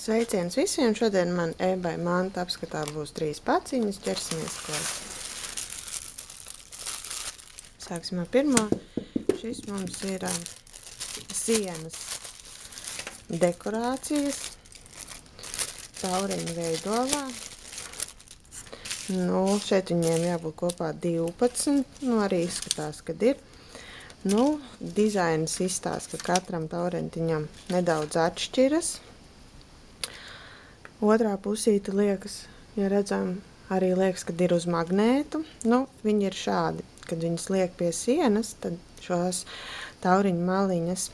Sveiciens visiem! Šodien man eBay manta apskatā būs trīs paciņas. Ķersimies klāt. Sāksim ar pirmo. Šis mums ir um, sienas dekorācijas. Tauriņu veidolā. Nu, šeit viņiem jābūt kopā 12. Nu, arī izskatās, kad ir. Nu, dizainas izstāsta, ka katram taurentiņam nedaudz atšķiras. Otrā pusīte liekas, ja redzam, arī liekas, kad ir uz magnētu. Nu, viņi ir šādi. Kad viņas liek pie sienas, tad šos tauriņu maliņas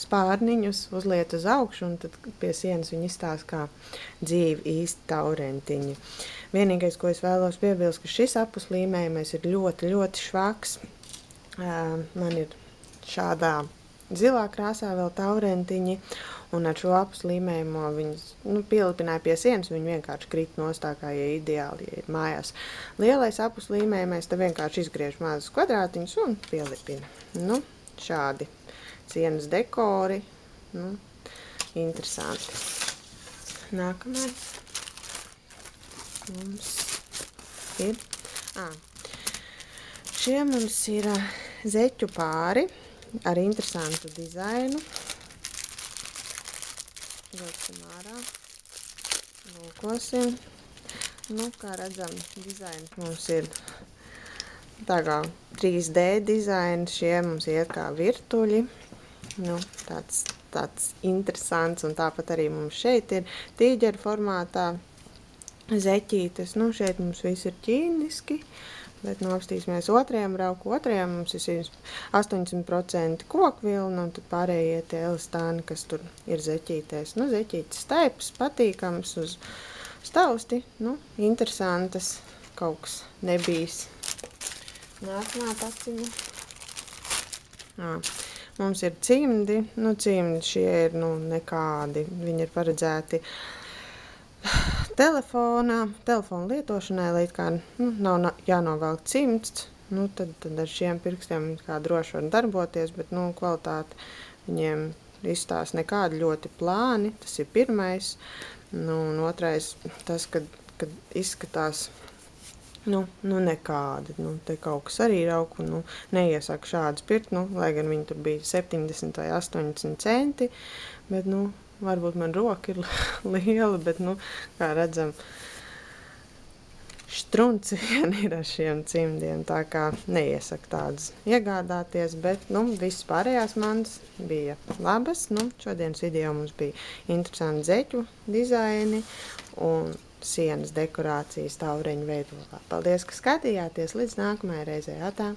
spārniņus uzliet uz augšu, un tad pie sienas viņi izstāsta kā dzīvi īsti taurentiņi. Vienīgais, ko es vēlos piebilst, ka šis apus līmējumais ir ļoti, ļoti švaks. Man ir šādā zilā krāsā vēl taurentiņi, un ar šo apus līmējumu viņas nu, pielipināja pie sienas, viņi vienkārši krit nostā, kā ja ideāli, ja ir mājās. Lielais apus līmējumais, tad vienkārši izgriež mazus kvadrātiņus un pielipina. Nu, šādi sienas dekori, nu, interesanti. Nākamais mums ir, ā, šie mums ir zeķu pāri ar interesantu dizainu. Vilksim ārā. Lūkosim. Nu, kā redzam, dizains mums ir tā kā 3D dizains. Šie mums iet kā virtuļi. Nu, tāds, tāds interesants un tāpat arī mums šeit ir tīģeru formātā zeķītes. Nu, šeit mums viss ir ķīniski. Uh, Bet nu, apstīsimies otrajam rauku. Otrajam mums ir 80% koku vilna, un tad pārējie tie elastāni, kas tur ir zeķītēs. Nu, zeķītes staips, patīkams uz stausti. Nu, interesantas, kaut kas nebijis. Nākamā paciņa. Ā, mums ir cimdi. Nu, cimdi šie ir nu, nekādi. Viņi ir paredzēti telefonā, telefona lietošanai, lai kā nu, nav jānovelk cimds, nu, tad, tad ar šiem pirkstiem droši var darboties, bet nu, kvalitāte viņiem izstāsta nekādi ļoti plāni, tas ir pirmais. Nu, un otrais, tas, kad, kad izskatās Nu, nu nekādi. Nu, te kaut kas arī rauku. Nu, neiesaku šādu pirkt, nu, lai gan viņi tur bija 70 vai 80 centi. Bet, nu, Varbūt man roka ir liela, bet, nu, kā redzam, štrunci vien ir ar šiem cimdiem, tā kā neiesaku tādus iegādāties, bet, nu, viss pārējās manas bija labas, nu, šodienas video mums bija interesanti zeķu dizaini un sienas dekorācijas taureņu veidolā. Paldies, ka skatījāties, līdz nākamajai reizei, atā!